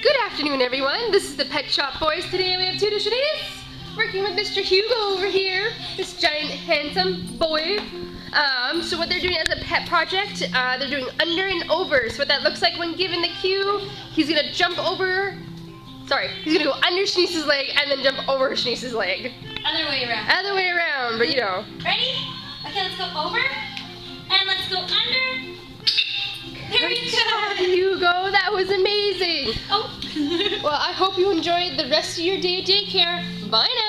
Good afternoon, everyone. This is the Pet Shop Boys. Today we have two Shanitas working with Mr. Hugo over here, this giant, handsome boy. Um, so what they're doing as a pet project, uh, they're doing under and over. So what that looks like when given the cue, he's gonna jump over, sorry, he's gonna go under Shanice's leg and then jump over Shanice's leg. Other way around. Other way around, but you know. Ready? Okay, let's go over. And let's go under. There Good we job, go. Hugo. That I hope you enjoyed the rest of your day at daycare. Bye now.